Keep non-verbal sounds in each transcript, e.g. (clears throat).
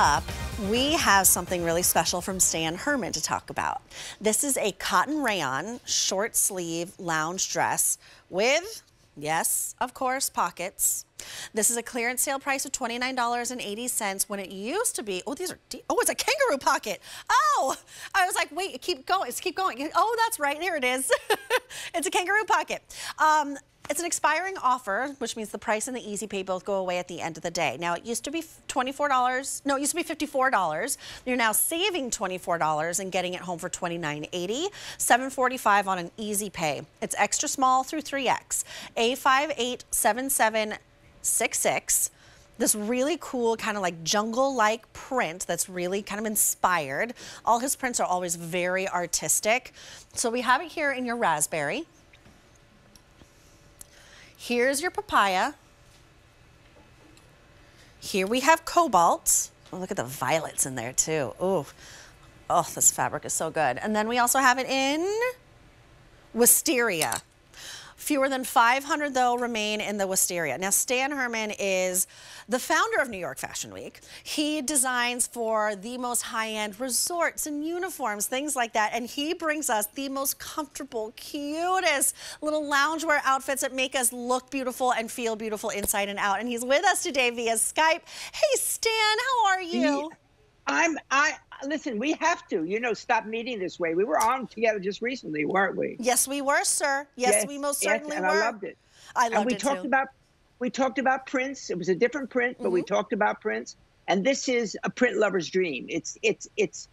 up, we have something really special from Stan Herman to talk about. This is a cotton rayon short sleeve lounge dress with, yes, of course, pockets. This is a clearance sale price of $29.80 when it used to be, oh, these are, oh, it's a kangaroo pocket. Oh, I was like, wait, keep going, keep going. Oh, that's right, there it is. (laughs) it's a kangaroo pocket. Um, it's an expiring offer, which means the price and the easy pay both go away at the end of the day. Now, it used to be $24. No, it used to be $54. You're now saving $24 and getting it home for $29.80. 745 on an easy pay. It's extra small through 3X. A587766 this really cool kind of like jungle-like print that's really kind of inspired. All his prints are always very artistic. So we have it here in your raspberry. Here's your papaya. Here we have cobalt. Oh, look at the violets in there too. Oh, oh, this fabric is so good. And then we also have it in wisteria. Fewer than 500, though, remain in the wisteria. Now, Stan Herman is the founder of New York Fashion Week. He designs for the most high-end resorts and uniforms, things like that. And he brings us the most comfortable, cutest little loungewear outfits that make us look beautiful and feel beautiful inside and out. And he's with us today via Skype. Hey, Stan, how are you? I'm I listen, we have to, you know, stop meeting this way. We were on together just recently, weren't we? Yes, we were, sir. Yes, yes we most certainly yes, and were. I loved it. I loved and we it talked too. about we talked about prints. It was a different print, but mm -hmm. we mm-hmm. talked about prints. And this is a print lover's dream. It's it's it's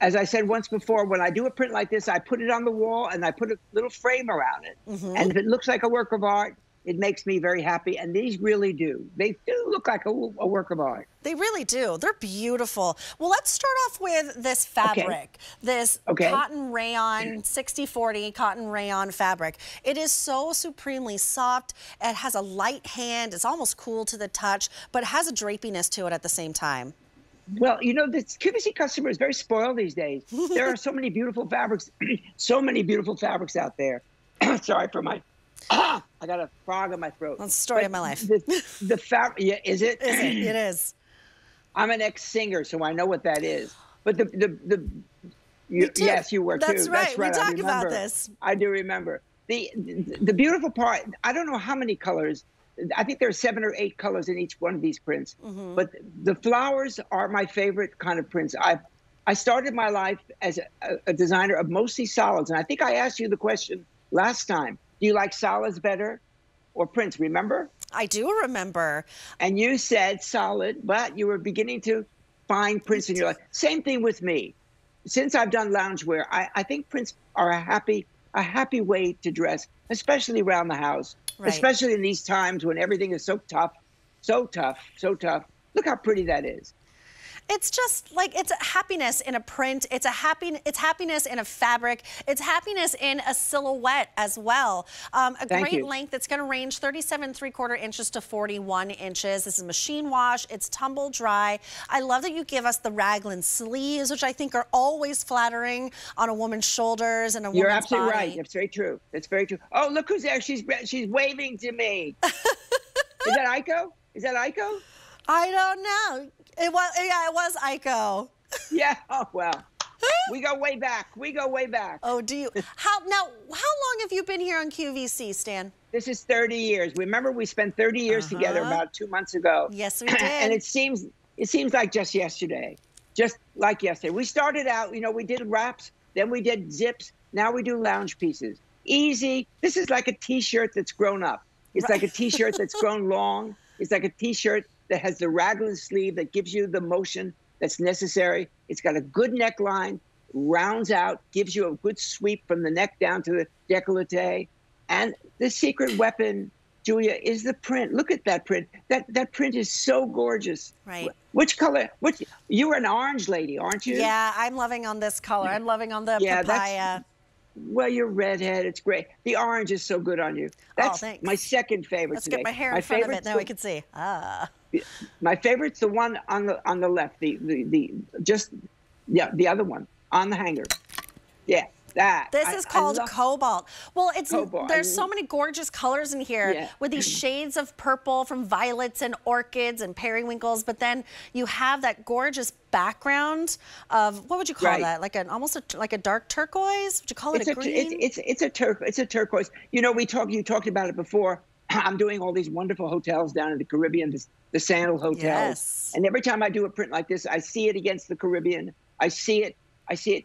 as I said once before, when I do a print like this, I put it on the wall and I put a little frame around it. Mm -hmm. And if it looks like a work of art, it makes me very happy. And these really do. They do look like a, a, work of art. They really do. They're beautiful. Well, let's start off with this fabric, okay. this okay. cotton rayon, 60-40 cotton rayon fabric. It is so supremely soft. It has a light hand. It's almost cool to the touch, but it has a drapiness to it at the same time. Well, you know, the QVC customer is very spoiled these days. there are so many beautiful fabrics, (clears throat) so many beautiful fabrics out there. (clears throat) Sorry for my I got a frog in my throat. That's the story but of my life. The, the yeah, is it? Is it? It is. I'm an ex-singer, so I know what that is. But the the the you, yes, you were That's too. Right. That's right. We talked about this. I do remember. The, the the beautiful part. I don't know how many colors. I think there are seven or eight colors in each one of these prints. Mm -hmm. But the flowers are my favorite kind of prints. I I started my life as a, a designer of mostly solids, and I think I asked you the question last time do you like solids better or prints? Remember? I do remember. And you said solid, but you were beginning to find prints in your life. Same thing with me. Since I've done loungewear, I, I think prints are a happy, a happy way to dress, especially around the house, right. especially in these times when everything is so tough, so tough, so tough. Look how pretty that is. It's just like it's a happiness in a print. It's a happy. It's happiness in a fabric. It's happiness in a silhouette as well. Um, a Thank great you. length. It's going to range 37 three quarter inches to 41 inches. This is machine wash. It's tumble dry. I love that you give us the raglan sleeves, which I think are always flattering on a woman's shoulders and a woman's. You're absolutely body. right. It's very true. It's very true. Oh, look who's there. She's she's waving to me. (laughs) is that Aiko? Is that Aiko? I don't know. It was yeah, it was Aiko. (laughs) yeah. Oh well. we go way back. We go way back. Oh, do you? How now? How long have you been here on QVC, Stan? This is 30 years. Remember, we spent 30 years uh -huh. together about two months ago. Yes, we (clears throat) did. and it seems it seems like just yesterday, just like yesterday. We started out, you know, we did wraps, then we did zips. Now we do lounge pieces. Easy. This is like a T-shirt that's grown up. It's right. like a T-shirt that's (laughs) grown long. It's like a T-shirt that has the raglan sleeve that gives you the motion that's necessary. It's got a good neckline, rounds out, gives you a good sweep from the neck down to the décolleté. And the secret weapon, Julia, is the print. Look at that print. That that print is so gorgeous. Right. Which color? Which you're an orange lady, aren't you? Yeah, I'm loving on this color. I'm loving on the yeah, papaya. Well, you're redhead. It's great. The orange is so good on you. Oh, That's oh, my second favorite Let's today. get my hair in my front of it. Now we can see. Ah. My favorite's the one on the on the left. The the, the just yeah the other one on the hanger. Yeah, that. This I- is called cobalt. Well, it's Cobalt. there's so many gorgeous colors in here Yeah. with these (clears throat) shades of purple from violets and orchids and periwinkles, but then you have that gorgeous background of what would you call Right. that? Like an almost a, like a dark turquoise? Would you call it it's a a, green? it's it's it's a tur- it's a turquoise. You know, we talked you talked about it before. (clears throat) I'm doing all these wonderful hotels down in the Caribbean, the, the Sandal hotels. Yes. And every time I do a print like this, I see it against the Caribbean. I see it. I see it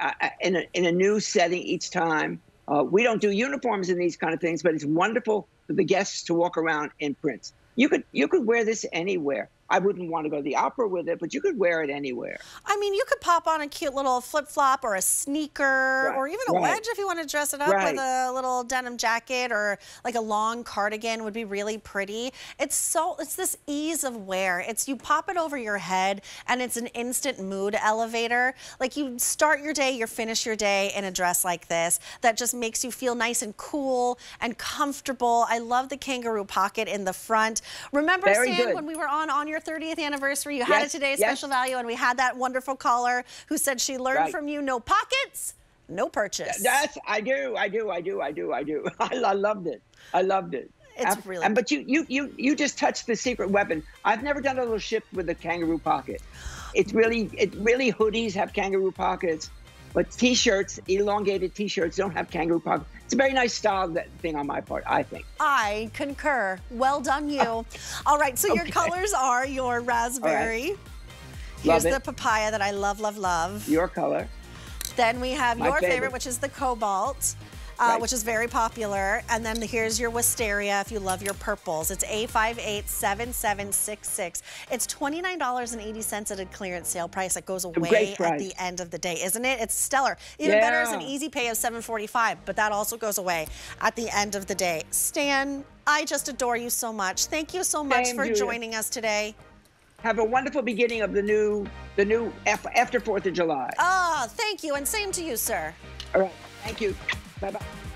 uh, uh, in a in a new setting each time. Uh, we don't do uniforms in these kind of things, but it's wonderful for the guests to walk around in prints. You could you could wear this anywhere. I wouldn't want to go to the opera with it, but you could wear it anywhere. I mean, you could pop on a cute little flip flop or a sneaker Right, or even a right. wedge if you want to dress it up Right. with a little denim jacket or like a long cardigan would be really pretty. It's so it's this ease of wear. It's you pop it over your head and it's an instant mood elevator. Like you start your day, you finish your day in a dress like this that just makes you feel nice and cool and comfortable. I love the kangaroo pocket in the front. Remember Very Stan good. when we were on on your 30th anniversary, you had it today yes. special value and we had that wonderful caller who said she learned Right. from you no pockets, no purchase. That's I do, I do, I do, I do, I do. (laughs) I, loved it. I loved it. It's really And but you you you you just touched the secret weapon. I've never done a little shift with the kangaroo pocket. It's really it really hoodies have kangaroo pockets, but t-shirts, elongated t-shirts don't have kangaroo pockets. It's a very nice style that thing on my part, I think. I concur. Well done, you. Ah. All right, so your colors are your raspberry. Here's the papaya that I love, love, love. Your color. Then we have My your favorite. favorite. which is the cobalt. Uh, Right. Which is very popular. And then here's your wisteria if you love your purples. It's A587766. It's $29.80 at a clearance sale price that goes away at the end of the day, isn't it? It's stellar. Even better is an easy pay of 745, but that also goes away at the end of the day. Stan, I just adore you so much. Thank you so much Same, for Julia. joining us today. Have a wonderful beginning of the new the new after Fourth of July. Ah, thank you, and same to you, sir. All right. Thank you. 拜拜。